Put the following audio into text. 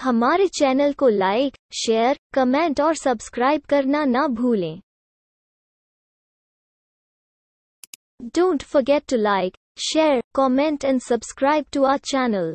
हमारे चैनल को like, share, comment और सब्सक्राइब करना ना भूलें। Don't forget to like share comment and subscribe to our channel